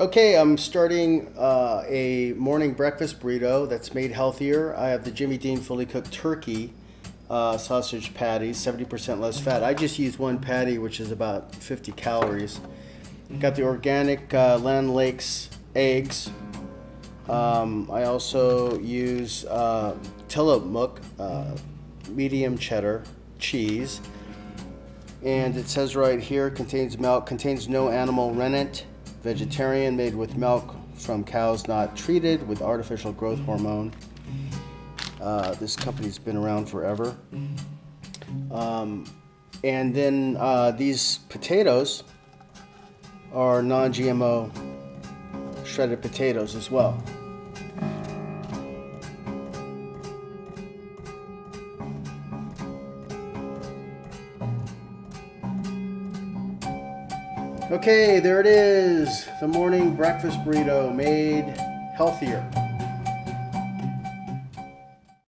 Okay, I'm starting uh, a morning breakfast burrito that's made healthier. I have the Jimmy Dean fully cooked turkey uh, sausage patties, 70% less fat. I just use one patty, which is about 50 calories. Got the organic uh, Land Lakes eggs. Um, I also use uh, Tillamook uh, medium cheddar cheese. And it says right here contains milk, contains no animal rennet vegetarian, made with milk from cows not treated with artificial growth hormone. Uh, this company's been around forever. Um, and then uh, these potatoes are non GMO shredded potatoes as well. Okay, there it is. The morning breakfast burrito made healthier.